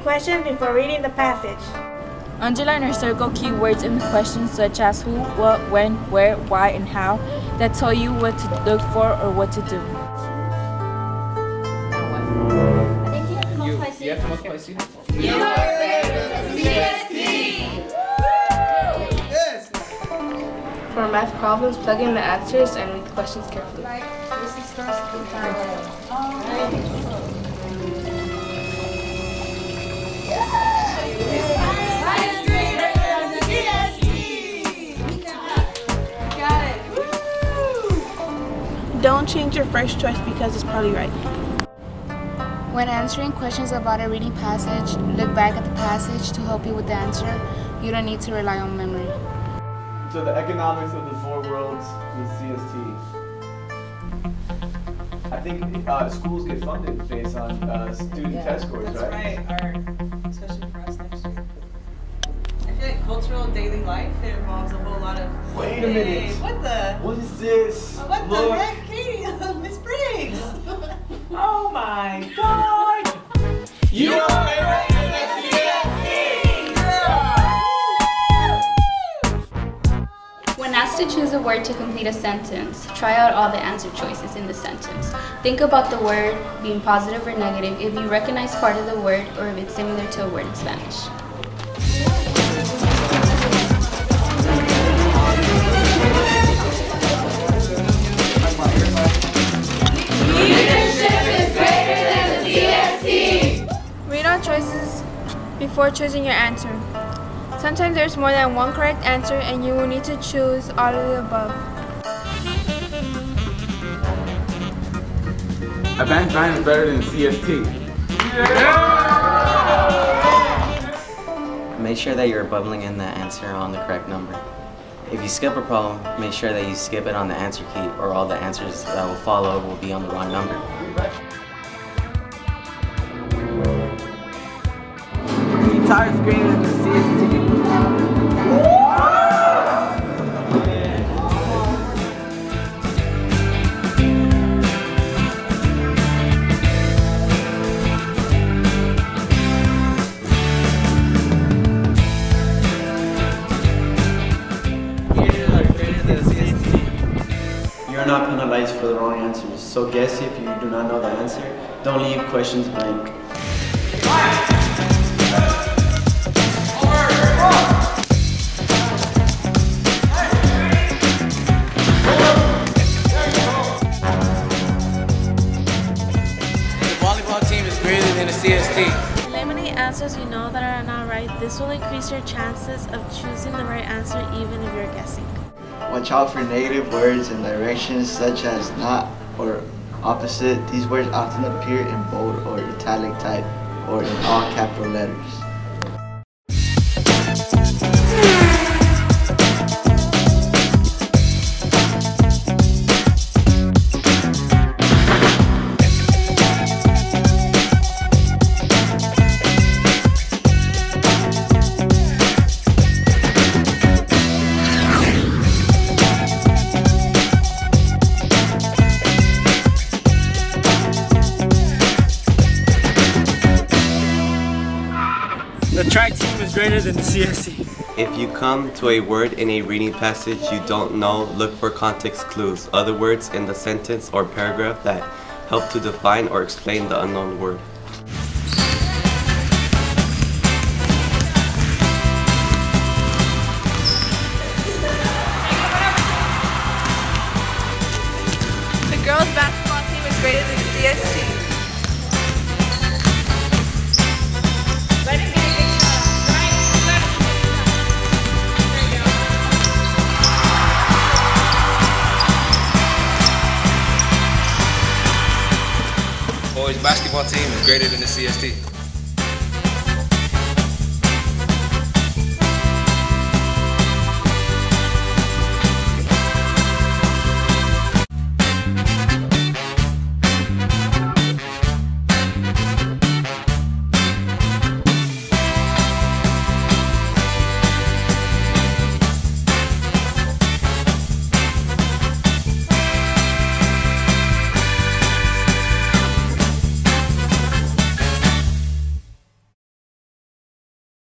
question before reading the passage. Underline or circle keywords in the question such as who, what, when, where, why, and how that tell you what to look for or what to do. I think you have to multiply C. You have to multiply C. You are greater than the CST. For math problems, plug in the answers and read the questions carefully. Don't change your first choice because it's probably right. When answering questions about a reading passage, look back at the passage to help you with the answer. You don't need to rely on memory. So the economics of the four worlds with CST. I think uh, schools get funded based on uh, student test scores, That's right? right, our, especially for us next year. I feel like cultural daily life, it involves a whole lot of. Wait a Hey, minute. What the? What is this? What Look. the heck, Katie? Miss Briggs! Oh my god! You are greater When asked to choose a word to complete a sentence, try out all the answer choices in the sentence. Think about the word being positive or negative if you recognize part of the word or if it's similar to a word in Spanish. Before choosing your answer. Sometimes there's more than one correct answer and you will need to choose all of the above. Advanced Science is better than CST. Make sure that you're bubbling in the answer on the correct number. If you skip a problem, make sure that you skip it on the answer key or all the answers that will follow will be on the wrong number. Guitar is greater than the CST. You're not penalized for the wrong answers, so guess if you do not know the answer. Don't leave questions blank. The CST. Eliminate answers you know that are not right. This will increase your chances of choosing the right answer even if you're guessing. Watch out for negative words and directions such as not or opposite. These words often appear in bold or italic type or in all capital letters. Track greater than the CST. If you come to a word in a reading passage you don't know, look for context clues, other words in the sentence or paragraph that help to define or explain the unknown word. The girls' basketball team is greater than the CST. Basketball team is greater than the CST.